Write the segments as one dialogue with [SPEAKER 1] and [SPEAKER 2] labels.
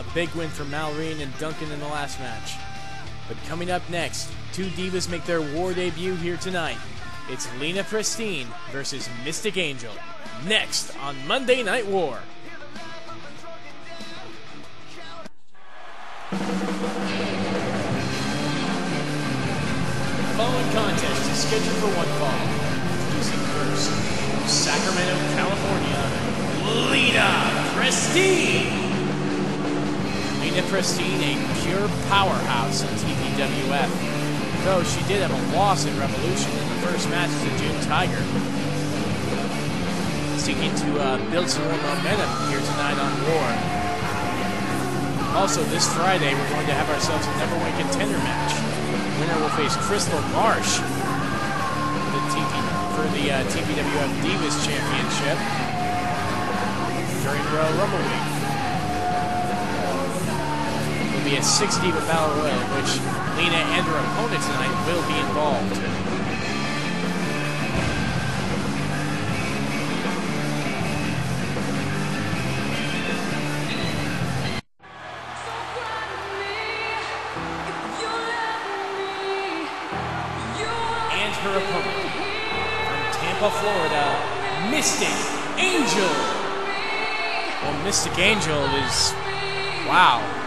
[SPEAKER 1] a big win for Malrine and Duncan in the last match. But coming up next, two divas make their war debut here tonight. It's Lena Prestine versus Mystic Angel. Next on Monday Night War. The following contest is scheduled for one fall. Introducing first, Sacramento, California, Lena Prestine. Lena Prestine, a pure powerhouse in TPWF. Though she did have a loss in Revolution in the first match to June Tiger. Seeking to uh, build some more momentum here tonight on War. Also, this Friday, we're going to have ourselves a number one contender match. The winner will face Crystal Marsh for the, TP, for the uh, TPWF Divas Championship during Royal Rumble Week. Will be a six diva battle royal which Lena and her opponent tonight will be involved. And her opponent from Tampa, Florida, Mystic Angel. Well, Mystic Angel is wow.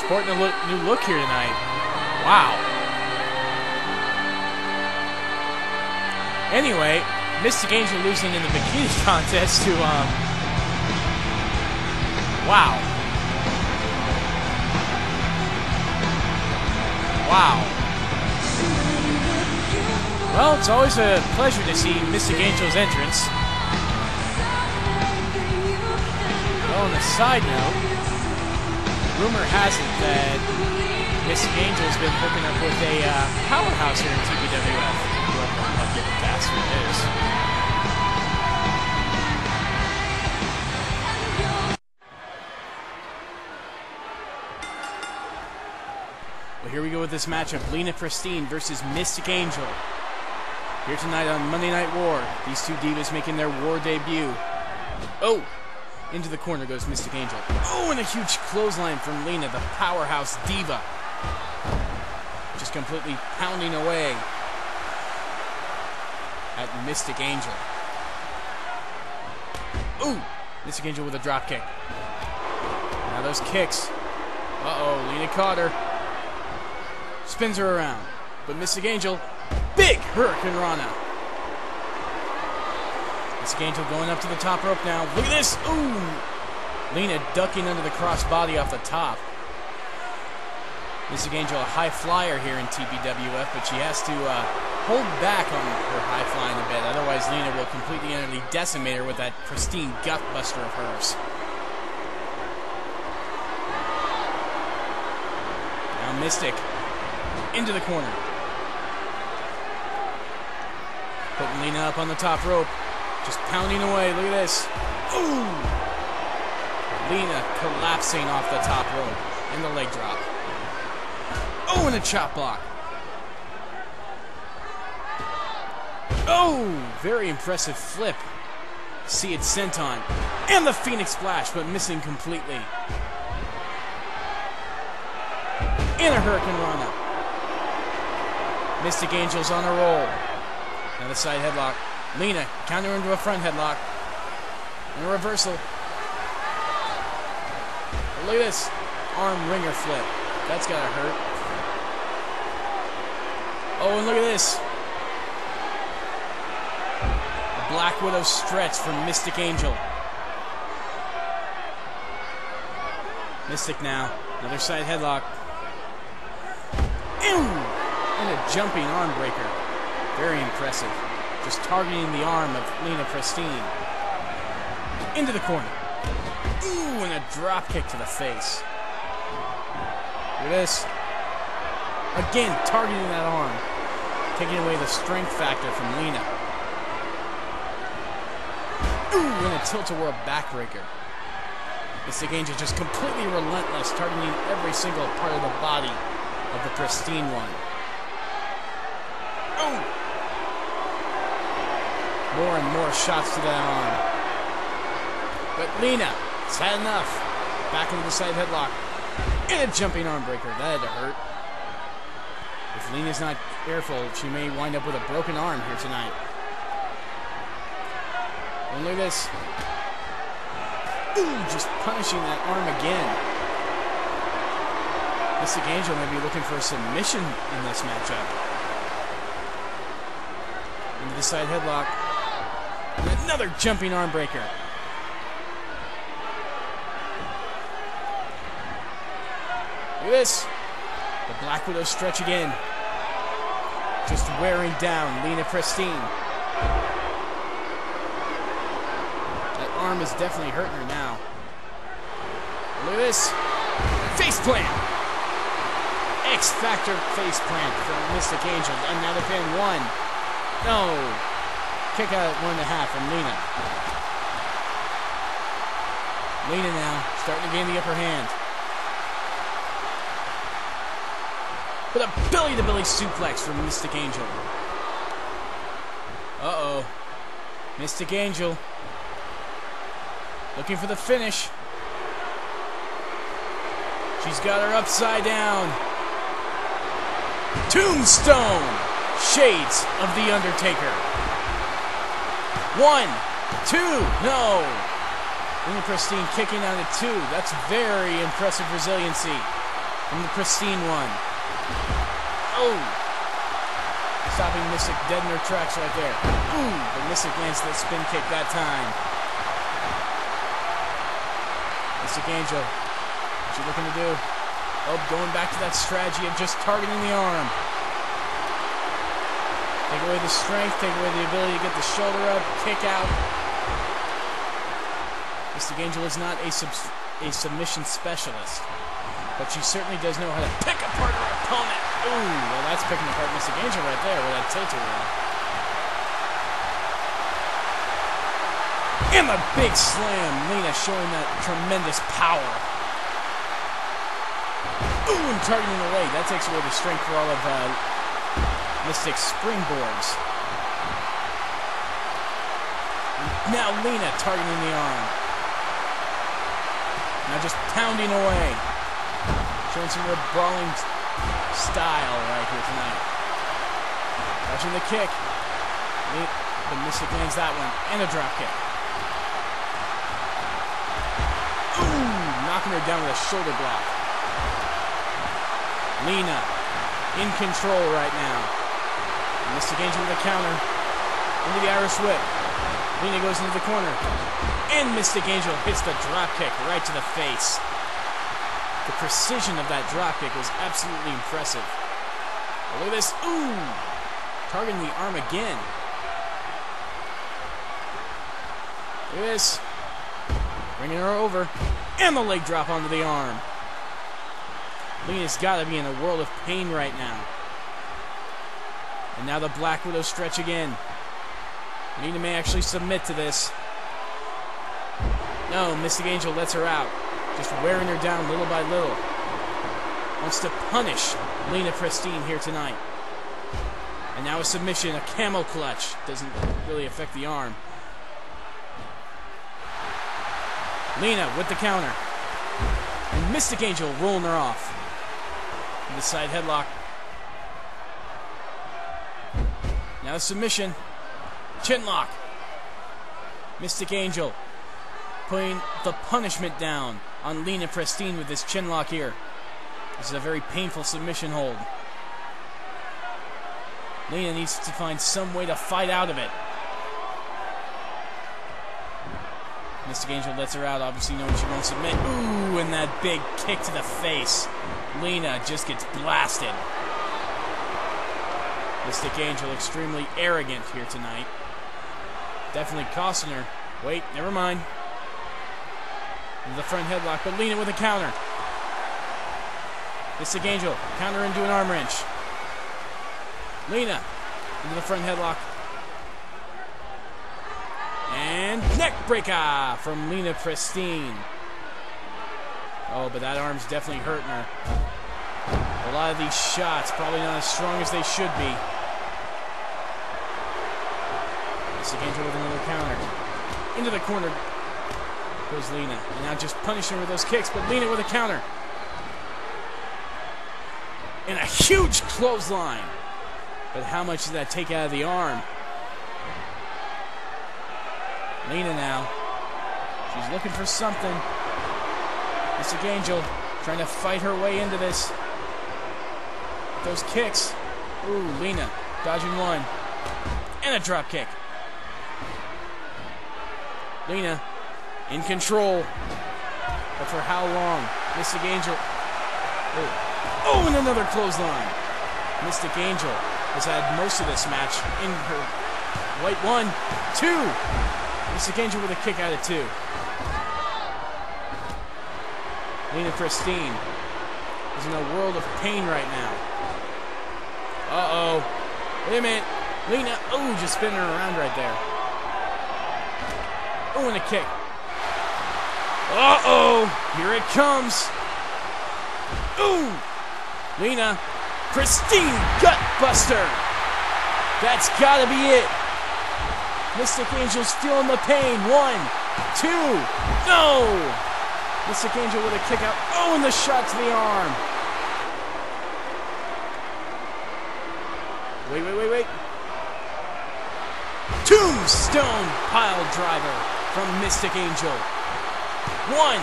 [SPEAKER 1] Sporting a look, new look here tonight. Wow. Anyway, Mystic Angel losing in the bikini contest to um. Wow. Wow. Well, it's always a pleasure to see Mystic Angel's entrance. Well, on a side note, rumor has it that Mystic Angel's been hooking up with a uh, powerhouse here in TPWF. Whoever the lucky bastard is. Well, here we go with this matchup Lena Prestine versus Mystic Angel. Here tonight on Monday Night War, these two divas making their war debut. Oh! Into the corner goes Mystic Angel. Oh, and a huge clothesline from Lena, the powerhouse diva. Just completely pounding away at Mystic Angel. Ooh! Mystic Angel with a drop kick. Now those kicks. Uh oh, Lena caught her. Spins her around. But Mystic Angel, big Hurricanrana. Angel going up to the top rope now. Look at this. Ooh. Lena ducking under the crossbody off the top. Mystic Angel, a high flyer here in TPWF, but she has to uh, hold back on her high flying a bit. Otherwise, Lena will completely and utterly decimate her with that pristine gut buster of hers. Now Mystic into the corner. Putting Lena up on the top rope. Just pounding away. Look at this. Ooh! Lena collapsing off the top rope. And the leg drop. Oh, and a chop block. Oh, very impressive flip. See it sent on. And the Phoenix Splash, but missing completely. And a Hurricanrana. Mystic Angels on a roll. Now the side headlock. Lena counter into a front headlock. And a reversal. But look at this. Arm wringer flip. That's gotta hurt. Oh, and look at this. A Black Widow stretch from Mystic Angel. Mystic now. Another side headlock. Ew! And a jumping arm breaker. Very impressive. Just targeting the arm of Lena Prestine. Into the corner. Ooh, and a drop kick to the face. Look at this. Again, targeting that arm. Taking away the strength factor from Lena. Ooh, and a tilt-a-whirl backbreaker. Mystic Angel just completely relentless, targeting every single part of the body of the pristine one. Oh! More and more shots to that arm. But Lena, it's had enough. Back into the side headlock. And a jumping arm breaker. That had to hurt. If Lena's not careful, she may wind up with a broken arm here tonight. And look at this. Ooh, just punishing that arm again. Mystic Angel may be looking for a submission in this matchup. Into the side headlock. Another jumping arm breaker. Look at this. The Black Widow stretch again. Just wearing down Lena Prestine. That arm is definitely hurting her now. Look at this. Face plant. X Factor face plant from Mystic Angel. Another pin. One. No. Kick out at one and a half from Lena. Lena now starting to gain the upper hand. With a belly to belly suplex from Mystic Angel. Uh oh. Mystic Angel. Looking for the finish. She's got her upside down. Tombstone. Shades of The Undertaker. One, two, no. Lena Prestine kicking out at two. That's very impressive resiliency from the Prestine one. Oh! Stopping Mystic dead in her tracks right there. Ooh! But Mystic lands that spin kick that time. Mystic Angel. What's she looking to do? Oh, going back to that strategy of just targeting the arm. Take away the strength, take away the ability to get the shoulder up, kick out. Mystic Angel is not a, sub a submission specialist, but she certainly does know how to pick apart her opponent. Ooh, well, that's picking apart Mystic Angel right there with that tilt-a-whirl. And the big slam. Lena showing that tremendous power. Ooh, and targeting leg. That takes away the strength for all of uh, Mystic's springboards. Now Lena targeting the arm. Now just pounding away. Showing some real brawling style right here tonight. Watching the kick. The Mystic lands that one. And a drop kick. Knocking her down with a shoulder block. Lena in control right now. Mystic Angel with a counter. Into the Irish whip. Lena goes into the corner. And Mystic Angel hits the drop kick right to the face. The precision of that drop kick was absolutely impressive. Look at this. Ooh! Targeting the arm again. Look at this. Bringing her over. And the leg drop onto the arm. Lena's got to be in a world of pain right now. And now the Black Widow stretch again. Lena may actually submit to this. No, Mystic Angel lets her out. Just wearing her down little by little. Wants to punish Lena Prestine here tonight. And now a submission, a camel clutch. Doesn't really affect the arm. Lena with the counter. And Mystic Angel rolling her off. In the side headlock. Now submission. Chinlock. Mystic Angel putting the punishment down on Lena Prestine with this chinlock here. This is a very painful submission hold. Lena needs to find some way to fight out of it. Mystic Angel lets her out, obviously knowing she won't submit. Ooh, and that big kick to the face. Lena just gets blasted. Mystic Angel extremely arrogant here tonight. Definitely costing her. Wait, never mind. The front headlock, but Lena with a counter. Mystic Angel, counter into an arm wrench. Lena into the front headlock. And neck breaker from Lena Prestine. Oh, but that arm's definitely hurting her. A lot of these shots probably not as strong as they should be. Mystic Angel with another counter. Into the corner. Goes Lena. And now just punishing with those kicks, but Lena with a counter. And a huge clothesline. But how much does that take out of the arm? Lena now. She's looking for something. Mystic Angel trying to fight her way into this. Those kicks. Ooh, Lena dodging one. And a drop kick. Lena in control. But for how long? Mystic Angel. Oh, oh and another clothesline. Mystic Angel has had most of this match in her white one, two. Mystic Angel with a kick out of two. Lena Prestine is in a world of pain right now. Uh-oh. Wait a minute. Lena, oh, just spinning her around right there. Oh, and a kick. Uh-oh. Here it comes. Ooh. Lena. Prestine Gutbuster. That's got to be it. Mystic Angel's feeling the pain. One, two, no. Mystic Angel with a kick out. Oh, and the shot to the arm. Wait, wait, wait, wait. Tombstone pile driver from Mystic Angel. One,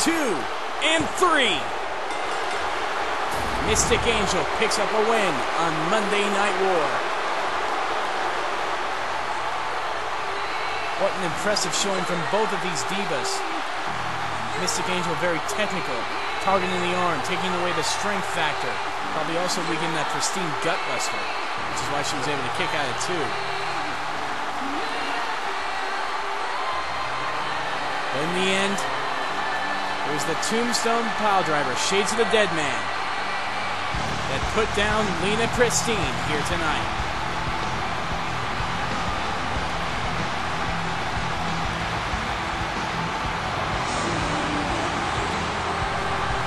[SPEAKER 1] two, and three. Mystic Angel picks up a win on Monday Night War. What an impressive showing from both of these divas. Mystic Angel very technical, targeting the arm, taking away the strength factor. Probably also weakened that pristine gut gutbuster, which is why she was able to kick out of two. In the end, it was the Tombstone Pile Driver, Shades of the Dead Man, that put down Lena Prestine here tonight.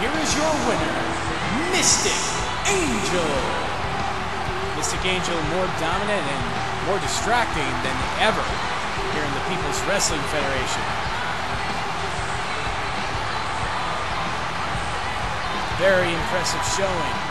[SPEAKER 1] Here is your winner, Mystic Angel. Mystic Angel more dominant and more distracting than ever here in the People's Wrestling Federation. Very impressive showing.